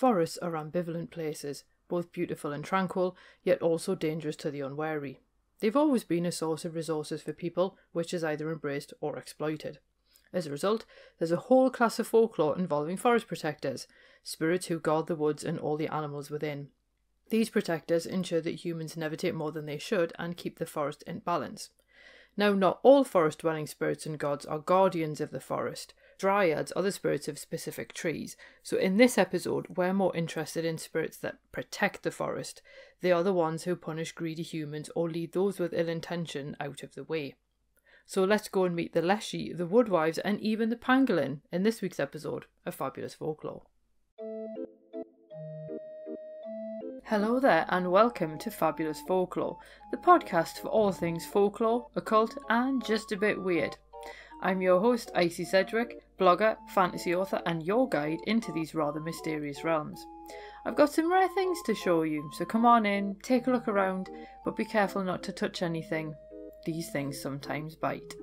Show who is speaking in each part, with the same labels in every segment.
Speaker 1: Forests are ambivalent places, both beautiful and tranquil, yet also dangerous to the unwary. They've always been a source of resources for people, which is either embraced or exploited. As a result, there's a whole class of folklore involving forest protectors, spirits who guard the woods and all the animals within. These protectors ensure that humans never take more than they should and keep the forest in balance. Now, not all forest dwelling spirits and gods are guardians of the forest. Dryads are the spirits of specific trees. So, in this episode, we're more interested in spirits that protect the forest. They are the ones who punish greedy humans or lead those with ill intention out of the way. So, let's go and meet the Leshy, the Woodwives, and even the Pangolin in this week's episode of Fabulous Folklore. Hello there, and welcome to Fabulous Folklore, the podcast for all things folklore, occult, and just a bit weird. I'm your host, Icy Sedgwick, blogger, fantasy author, and your guide into these rather mysterious realms. I've got some rare things to show you, so come on in, take a look around, but be careful not to touch anything. These things sometimes bite.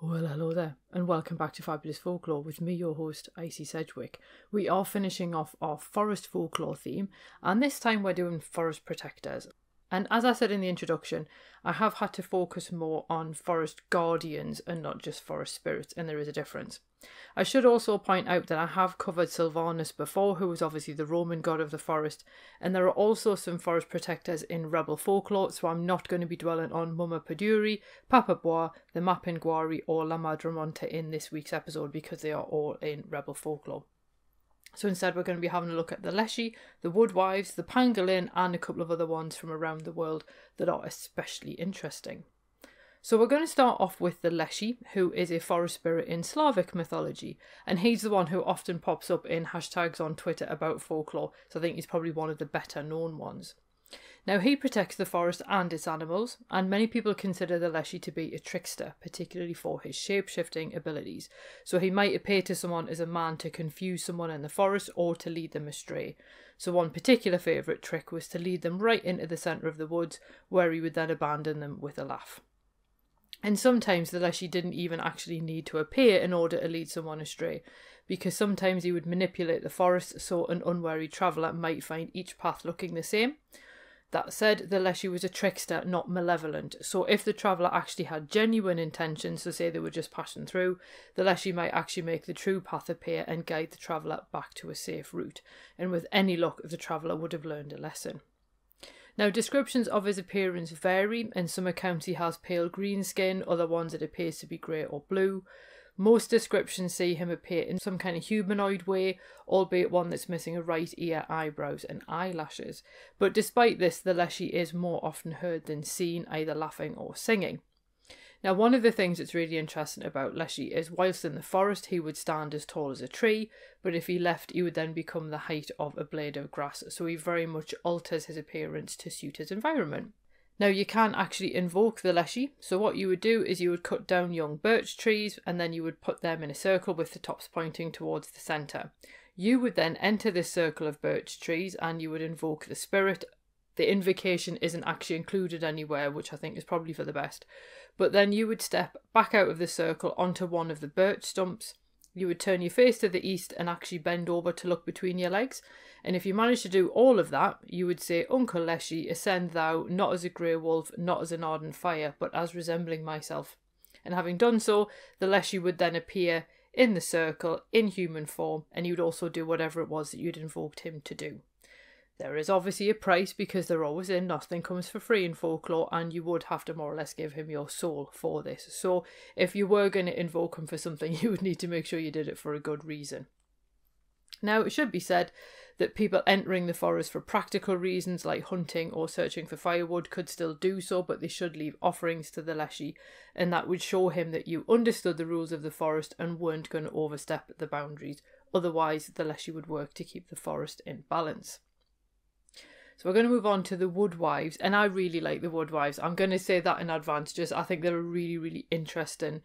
Speaker 1: Well, hello there, and welcome back to Fabulous Folklore with me, your host, Icy Sedgwick. We are finishing off our forest folklore theme, and this time we're doing forest protectors. And as I said in the introduction, I have had to focus more on forest guardians and not just forest spirits, and there is a difference. I should also point out that I have covered Silvanus before, who was obviously the Roman god of the forest, and there are also some forest protectors in rebel folklore, so I'm not going to be dwelling on Muma Padurii, Papaboa, the Mapinguari, or La Madremonte in this week's episode because they are all in rebel folklore. So instead, we're going to be having a look at the Leshy, the Woodwives, the Pangolin, and a couple of other ones from around the world that are especially interesting. So we're going to start off with the Leshy, who is a forest spirit in Slavic mythology, and he's the one who often pops up in hashtags on Twitter about folklore, so I think he's probably one of the better known ones. Now, he protects the forest and its animals, and many people consider the Leshy to be a trickster, particularly for his shape shifting abilities. So, he might appear to someone as a man to confuse someone in the forest or to lead them astray. So, one particular favourite trick was to lead them right into the centre of the woods, where he would then abandon them with a laugh. And sometimes the Leshy didn't even actually need to appear in order to lead someone astray, because sometimes he would manipulate the forest so an unwary traveller might find each path looking the same. That said, the Leshy was a trickster, not malevolent. So if the traveller actually had genuine intentions, to say they were just passing through, the Leshy might actually make the true path appear and guide the traveller back to a safe route. And with any luck, the traveller would have learned a lesson. Now, descriptions of his appearance vary. In some accounts, he has pale green skin, other ones it appears to be grey or blue. Most descriptions see him appear in some kind of humanoid way, albeit one that's missing a right ear, eyebrows, and eyelashes. But despite this, the Leshy is more often heard than seen, either laughing or singing. Now, one of the things that's really interesting about Leshy is whilst in the forest he would stand as tall as a tree, but if he left, he would then become the height of a blade of grass, so he very much alters his appearance to suit his environment. Now you can actually invoke the Leshy. So what you would do is you would cut down young birch trees and then you would put them in a circle with the tops pointing towards the centre. You would then enter this circle of birch trees and you would invoke the spirit. The invocation isn't actually included anywhere, which I think is probably for the best. But then you would step back out of the circle onto one of the birch stumps. You would turn your face to the east and actually bend over to look between your legs. And if you managed to do all of that, you would say, Uncle Leshy, ascend thou, not as a grey wolf, not as an ardent fire, but as resembling myself. And having done so, the Leshy would then appear in the circle in human form, and he would also do whatever it was that you'd invoked him to do. There is obviously a price because they're always in, nothing comes for free in folklore, and you would have to more or less give him your soul for this. So, if you were going to invoke him for something, you would need to make sure you did it for a good reason. Now, it should be said that people entering the forest for practical reasons like hunting or searching for firewood could still do so, but they should leave offerings to the Leshy, and that would show him that you understood the rules of the forest and weren't going to overstep the boundaries. Otherwise, the Leshy would work to keep the forest in balance. So we're going to move on to the Woodwives, and I really like the Woodwives. I'm going to say that in advance, just I think they're a really, really interesting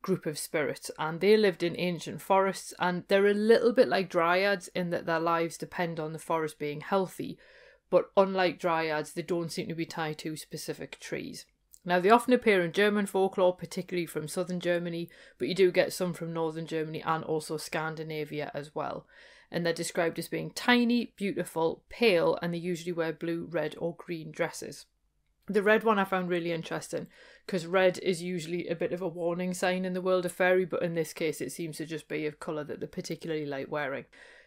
Speaker 1: group of spirits, and they lived in ancient forests, and they're a little bit like dryads in that their lives depend on the forest being healthy, but unlike dryads, they don't seem to be tied to specific trees. Now, they often appear in German folklore, particularly from southern Germany, but you do get some from northern Germany and also Scandinavia as well. And they're described as being tiny, beautiful, pale, and they usually wear blue, red, or green dresses. The red one I found really interesting because red is usually a bit of a warning sign in the world of fairy, but in this case it seems to just be a colour that they particularly like wearing.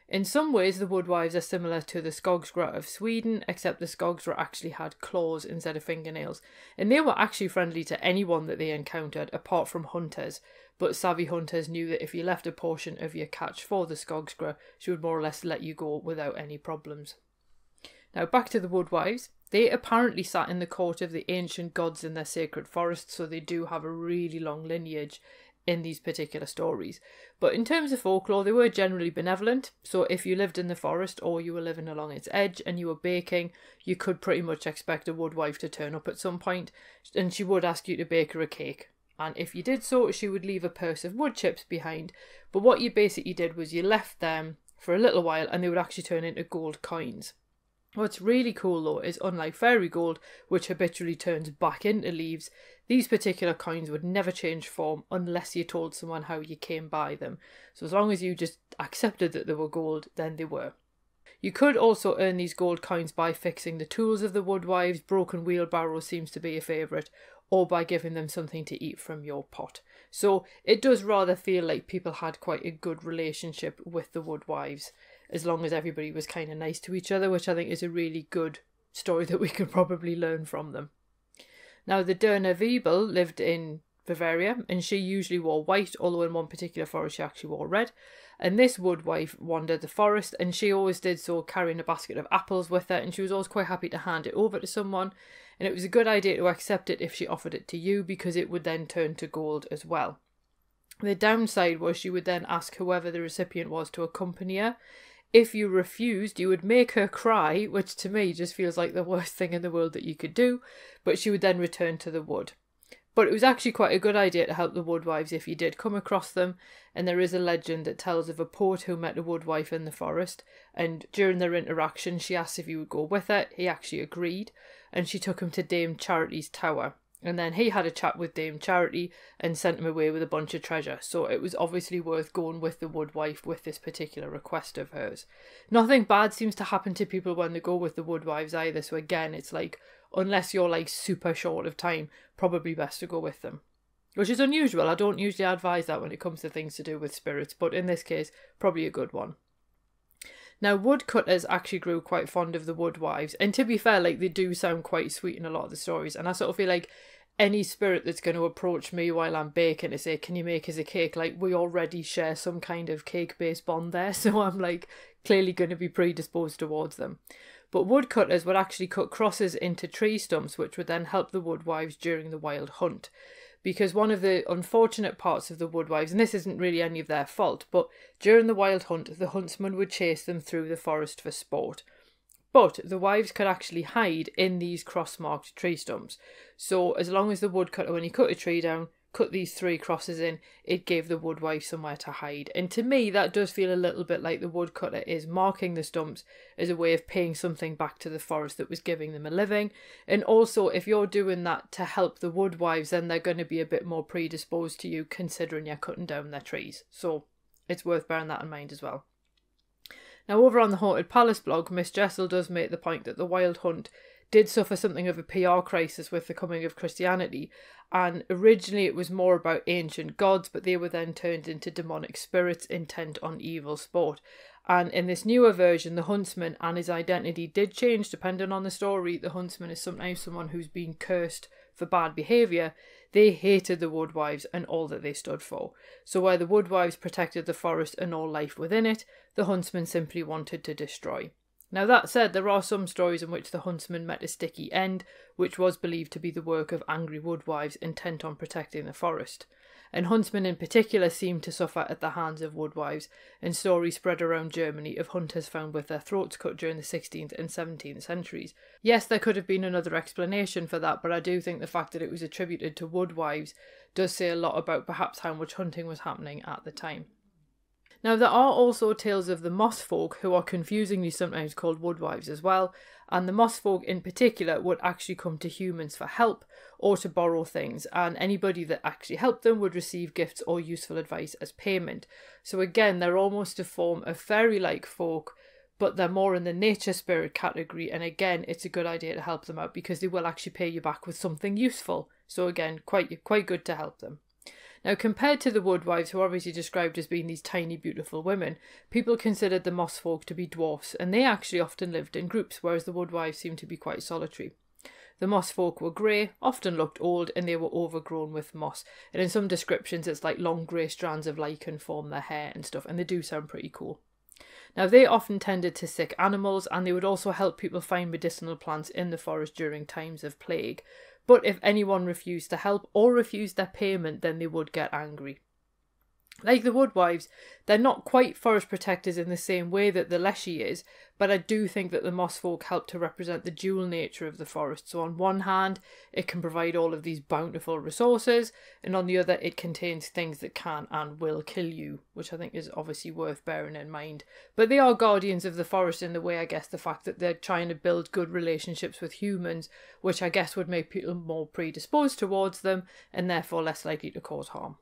Speaker 1: In some ways, the woodwives are similar to the Skogsgra of Sweden, except the Skogsra actually had claws instead of fingernails, and they were actually friendly to anyone that they encountered, apart from hunters. But savvy hunters knew that if you left a portion of your catch for the Skogsgra, she would more or less let you go without any problems. Now, back to the woodwives. They apparently sat in the court of the ancient gods in their sacred forest, so they do have a really long lineage in these particular stories. But in terms of folklore, they were generally benevolent. So if you lived in the forest or you were living along its edge and you were baking, you could pretty much expect a woodwife to turn up at some point and she would ask you to bake her a cake. And if you did so, she would leave a purse of wood chips behind. But what you basically did was you left them for a little while and they would actually turn into gold coins. What's really cool though is unlike fairy gold, which habitually turns back into leaves, these particular coins would never change form unless you told someone how you came by them. So as long as you just accepted that they were gold, then they were. You could also earn these gold coins by fixing the tools of the woodwives, broken wheelbarrows seems to be a favourite, or by giving them something to eat from your pot. So it does rather feel like people had quite a good relationship with the woodwives as long as everybody was kind of nice to each other, which I think is a really good story that we could probably learn from them. Now, the Dirne-Weibel lived in Bavaria, and she usually wore white, although in one particular forest she actually wore red. And this wood woodwife wandered the forest, and she always did so carrying a basket of apples with her, and she was always quite happy to hand it over to someone. And it was a good idea to accept it if she offered it to you, because it would then turn to gold as well. The downside was she would then ask whoever the recipient was to accompany her, if you refused, you would make her cry, which to me just feels like the worst thing in the world that you could do, but she would then return to the wood. But it was actually quite a good idea to help the woodwives if you did come across them, and there is a legend that tells of a poet who met a woodwife in the forest, and during their interaction she asked if he would go with her. He actually agreed, and she took him to Dame Charity's tower. And then he had a chat with Dame Charity and sent him away with a bunch of treasure. So it was obviously worth going with the woodwife with this particular request of hers. Nothing bad seems to happen to people when they go with the woodwives either. So again, it's like, unless you're like super short of time, probably best to go with them. Which is unusual. I don't usually advise that when it comes to things to do with spirits, but in this case, probably a good one. Now, woodcutters actually grew quite fond of the woodwives, and to be fair, like they do sound quite sweet in a lot of the stories. And I sort of feel like any spirit that's going to approach me while I'm baking to say, Can you make us a cake? Like, we already share some kind of cake based bond there, so I'm like clearly going to be predisposed towards them. But woodcutters would actually cut crosses into tree stumps, which would then help the woodwives during the wild hunt because one of the unfortunate parts of the woodwives, and this isn't really any of their fault, but during the wild hunt, the huntsman would chase them through the forest for sport. But the wives could actually hide in these cross marked tree stumps. So, as long as the woodcutter, when he cut a tree down, cut these three crosses in, it gave the woodwife somewhere to hide. And to me, that does feel a little bit like the woodcutter is marking the stumps as a way of paying something back to the forest that was giving them a living. And also, if you're doing that to help the woodwives, then they're going to be a bit more predisposed to you considering you're cutting down their trees. So it's worth bearing that in mind as well. Now, over on the Haunted Palace blog, Miss Jessel does make the point that the Wild Hunt did suffer something of a PR crisis with the coming of Christianity, and originally it was more about ancient gods, but they were then turned into demonic spirits intent on evil sport. And in this newer version, the huntsman and his identity did change depending on the story. The huntsman is sometimes someone who's been cursed for bad behaviour. They hated the woodwives and all that they stood for. So, where the woodwives protected the forest and all life within it, the huntsman simply wanted to destroy. Now, that said, there are some stories in which the huntsman met a sticky end, which was believed to be the work of angry woodwives intent on protecting the forest. And huntsmen in particular seemed to suffer at the hands of woodwives, and stories spread around Germany of hunters found with their throats cut during the 16th and 17th centuries. Yes, there could have been another explanation for that, but I do think the fact that it was attributed to woodwives does say a lot about perhaps how much hunting was happening at the time. Now, there are also tales of the moss folk, who are confusingly sometimes called woodwives as well, and the moss folk in particular would actually come to humans for help or to borrow things, and anybody that actually helped them would receive gifts or useful advice as payment. So, again, they're almost a form of fairy like folk, but they're more in the nature spirit category, and again, it's a good idea to help them out because they will actually pay you back with something useful. So, again, quite, quite good to help them. Now, compared to the woodwives, who are obviously described as being these tiny, beautiful women, people considered the moss folk to be dwarfs, and they actually often lived in groups, whereas the woodwives seemed to be quite solitary. The moss folk were grey, often looked old, and they were overgrown with moss. And in some descriptions, it's like long grey strands of lichen form their hair and stuff, and they do sound pretty cool. Now, they often tended to sick animals, and they would also help people find medicinal plants in the forest during times of plague. But if anyone refused to help or refused their payment, then they would get angry. Like the Woodwives, they're not quite forest protectors in the same way that the Leshy is, but I do think that the Moss folk help to represent the dual nature of the forest. So, on one hand, it can provide all of these bountiful resources, and on the other, it contains things that can and will kill you, which I think is obviously worth bearing in mind. But they are guardians of the forest in the way, I guess, the fact that they're trying to build good relationships with humans, which I guess would make people more predisposed towards them and therefore less likely to cause harm.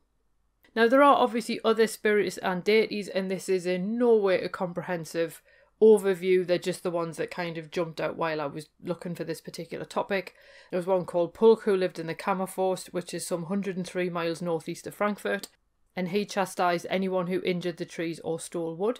Speaker 1: Now, there are obviously other spirits and deities, and this is in no way a comprehensive overview. They're just the ones that kind of jumped out while I was looking for this particular topic. There was one called Pulk who lived in the Kammerforst, which is some 103 miles northeast of Frankfurt, and he chastised anyone who injured the trees or stole wood.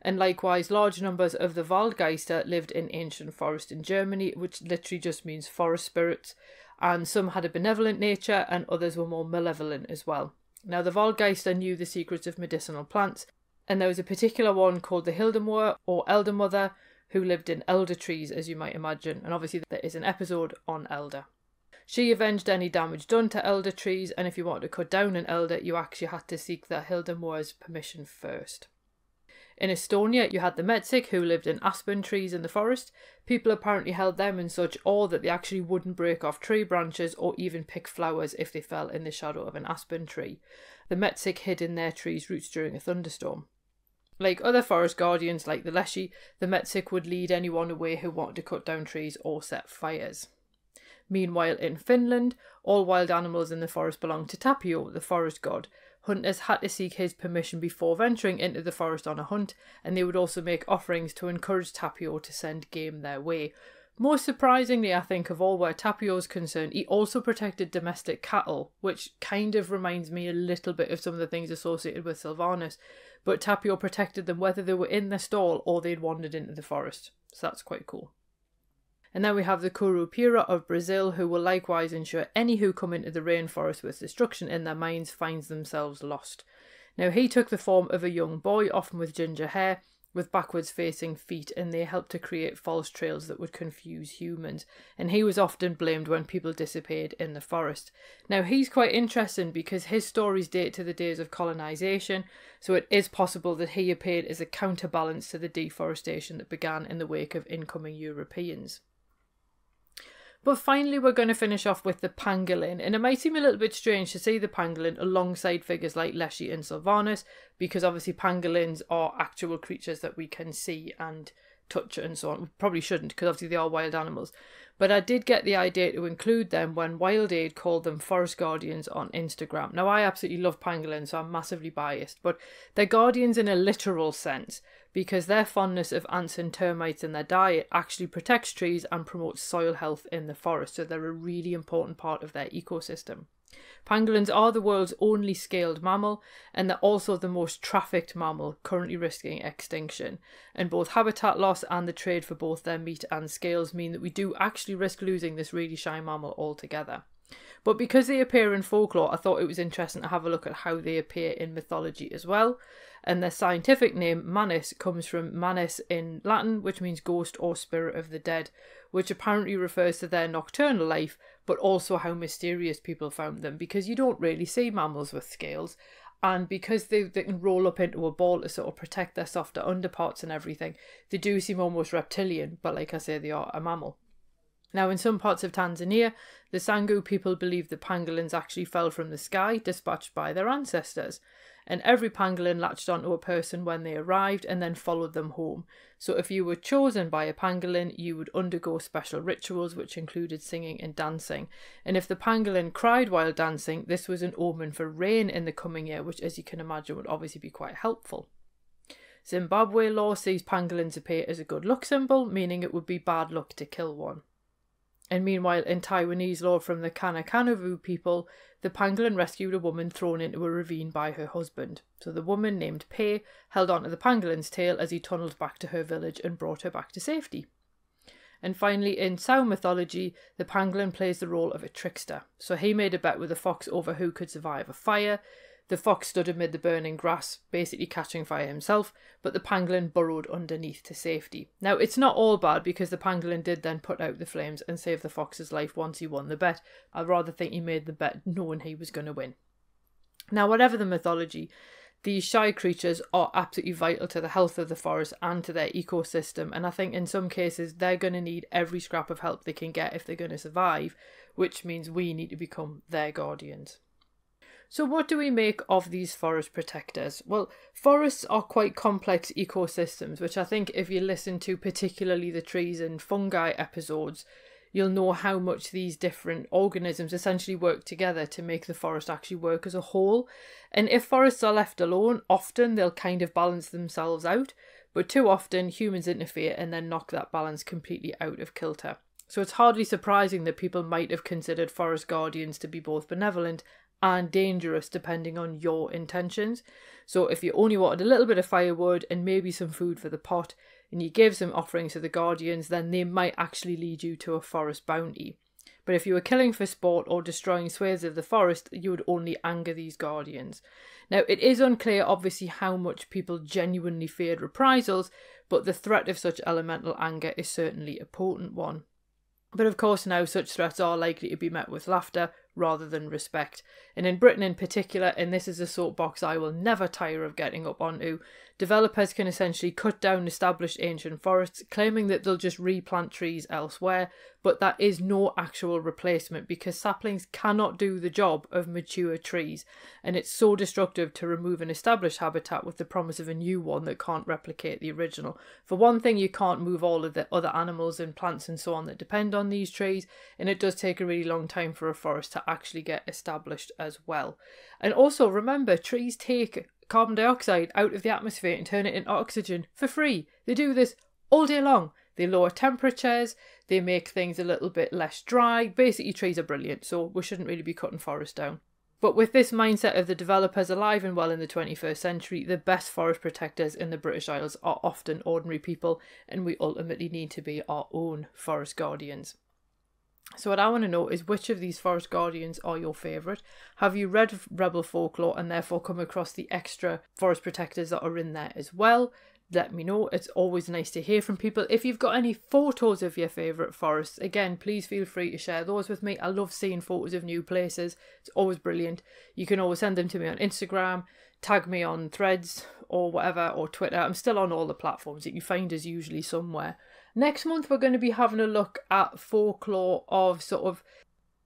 Speaker 1: And likewise, large numbers of the Waldgeister lived in ancient forest in Germany, which literally just means forest spirits, and some had a benevolent nature and others were more malevolent as well. Now, the Waldgeister knew the secrets of medicinal plants, and there was a particular one called the Hyldemoer or Elder Mother who lived in elder trees, as you might imagine, and obviously there is an episode on elder. She avenged any damage done to elder trees, and if you wanted to cut down an elder, you actually had to seek the Hyldemoer's permission first. In Estonia, you had the Metsik, who lived in aspen trees in the forest. People apparently held them in such awe that they actually wouldn't break off tree branches or even pick flowers if they fell in the shadow of an aspen tree. The Metsik hid in their trees' roots during a thunderstorm. Like other forest guardians, like the Leshy, the Metsik would lead anyone away who wanted to cut down trees or set fires. Meanwhile, in Finland, all wild animals in the forest belonged to Tapio, the forest god, hunters had to seek his permission before venturing into the forest on a hunt, and they would also make offerings to encourage Tapio to send game their way. Most surprisingly, I think, of all where Tapio is concerned, he also protected domestic cattle, which kind of reminds me a little bit of some of the things associated with Silvanus. But Tapio protected them whether they were in the stall or they'd wandered into the forest. So that's quite cool. And then we have the Curupira of Brazil, who will likewise ensure any who come into the rainforest with destruction in their minds finds themselves lost. Now he took the form of a young boy, often with ginger hair, with backwards facing feet, and they helped to create false trails that would confuse humans. And he was often blamed when people disappeared in the forest. Now he's quite interesting because his stories date to the days of colonization, so it is possible that he appeared as a counterbalance to the deforestation that began in the wake of incoming Europeans. But finally, we're going to finish off with the pangolin, and it might seem a little bit strange to see the pangolin alongside figures like Leshy and Silvanus, because obviously pangolins are actual creatures that we can see and touch and so on. We probably shouldn't, because obviously they are wild animals. But I did get the idea to include them when WildAid called them forest guardians on Instagram. Now, I absolutely love pangolins, so I'm massively biased, but they're guardians in a literal sense because their fondness of ants and termites in their diet actually protects trees and promotes soil health in the forest, so they're a really important part of their ecosystem. Pangolins are the world's only scaled mammal, and they're also the most trafficked mammal currently risking extinction. And both habitat loss and the trade for both their meat and scales mean that we do actually risk losing this really shy mammal altogether. But because they appear in folklore, I thought it was interesting to have a look at how they appear in mythology as well and their scientific name, Manis, comes from manes in Latin, which means ghost or spirit of the dead, which apparently refers to their nocturnal life, but also how mysterious people found them, because you don't really see mammals with scales. And because they, they can roll up into a ball to sort of protect their softer underparts and everything, they do seem almost reptilian, but like I say, they are a mammal. Now, in some parts of Tanzania, the Sangu people believe the pangolins actually fell from the sky, dispatched by their ancestors. And every pangolin latched onto a person when they arrived and then followed them home. So if you were chosen by a pangolin, you would undergo special rituals which included singing and dancing. And if the pangolin cried while dancing, this was an omen for rain in the coming year, which as you can imagine would obviously be quite helpful. Zimbabwe lore sees pangolins appear as a good luck symbol, meaning it would be bad luck to kill one. And meanwhile, in Taiwanese lore from the Kanakanavu people, the pangolin rescued a woman thrown into a ravine by her husband. So the woman, named Pei, held onto the pangolin's tail as he tunnelled back to her village and brought her back to safety. And finally, in Sao mythology, the pangolin plays the role of a trickster. So he made a bet with a fox over who could survive a fire, the fox stood amid the burning grass, basically catching fire himself, but the pangolin burrowed underneath to safety. Now, it's not all bad because the pangolin did then put out the flames and save the fox's life once he won the bet. I'd rather think he made the bet knowing he was going to win. Now, whatever the mythology, these shy creatures are absolutely vital to the health of the forest and to their ecosystem. And I think in some cases they're going to need every scrap of help they can get if they're going to survive, which means we need to become their guardians. So, what do we make of these forest protectors? Well, forests are quite complex ecosystems, which I think if you listen to particularly the trees and fungi episodes, you'll know how much these different organisms essentially work together to make the forest actually work as a whole. And if forests are left alone, often they'll kind of balance themselves out, but too often humans interfere and then knock that balance completely out of kilter. So it's hardly surprising that people might have considered forest guardians to be both benevolent and dangerous depending on your intentions. So if you only wanted a little bit of firewood and maybe some food for the pot, and you give some offerings to the guardians, then they might actually lead you to a forest bounty. But if you were killing for sport or destroying swathes of the forest, you would only anger these guardians. Now, it is unclear, obviously, how much people genuinely feared reprisals, but the threat of such elemental anger is certainly a potent one. But of course, now such threats are likely to be met with laughter rather than respect. And in Britain in particular, and this is a soapbox I will never tire of getting up onto, developers can essentially cut down established ancient forests, claiming that they'll just replant trees elsewhere, but that is no actual replacement because saplings cannot do the job of mature trees, and it's so destructive to remove an established habitat with the promise of a new one that can't replicate the original. For one thing, you can't move all of the other animals and plants and so on that depend on these trees, and it does take a really long time for a forest to actually get established as well. And also remember, trees take carbon dioxide out of the atmosphere and turn it into oxygen for free. They do this all day long. They lower temperatures, they make things a little bit less dry. Basically, trees are brilliant, so we shouldn't really be cutting forests down. But with this mindset of the developers alive and well in the 21st century, the best forest protectors in the British Isles are often ordinary people, and we ultimately need to be our own forest guardians. So, what I want to know is which of these forest guardians are your favourite? Have you read Rebel Folklore and therefore come across the extra forest protectors that are in there as well? let me know. It's always nice to hear from people. If you've got any photos of your favourite forests, again, please feel free to share those with me. I love seeing photos of new places. It's always brilliant. You can always send them to me on Instagram, tag me on threads or whatever, or Twitter. I'm still on all the platforms that you find us usually somewhere. Next month, we're going to be having a look at folklore of sort of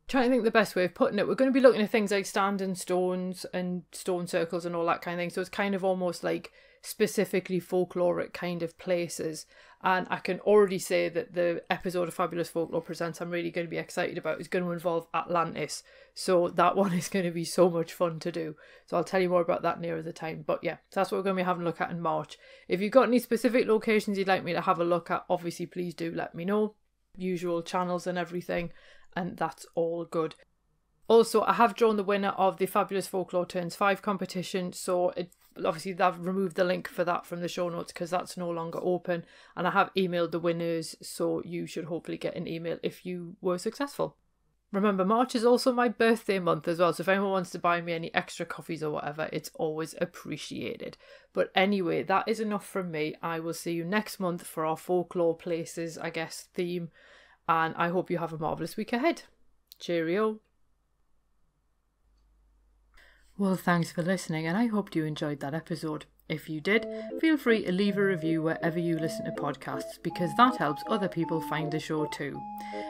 Speaker 1: trying to think the best way of putting it. We're going to be looking at things like standing stones and stone circles and all that kind of thing. So it's kind of almost like specifically folkloric kind of places. And I can already say that the episode of Fabulous Folklore Presents I'm really going to be excited about is going to involve Atlantis. So that one is going to be so much fun to do. So I'll tell you more about that nearer the time. But yeah, that's what we're going to be having a look at in March. If you've got any specific locations you'd like me to have a look at, obviously please do let me know. Usual channels and everything. And that's all good. Also, I have drawn the winner of the Fabulous Folklore Turns 5 competition, so it, obviously I've removed the link for that from the show notes because that's no longer open, and I have emailed the winners, so you should hopefully get an email if you were successful. Remember, March is also my birthday month as well, so if anyone wants to buy me any extra coffees or whatever, it's always appreciated. But anyway, that is enough from me. I will see you next month for our folklore places, I guess, theme, and I hope you have a marvellous week ahead. Cheerio. Well, thanks for listening, and I hope you enjoyed that episode. If you did, feel free to leave a review wherever you listen to podcasts because that helps other people find the show too.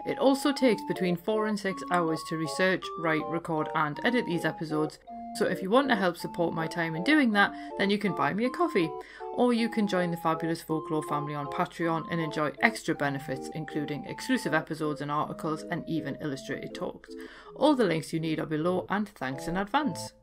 Speaker 1: It also takes between four and six hours to research, write, record, and edit these episodes, So if you want to help support my time in doing that, then you can buy me a coffee. Or you can join the Fabulous Folklore family on Patreon and enjoy extra benefits, including exclusive episodes and articles, and even illustrated talks. All the links you need are below, and thanks in advance.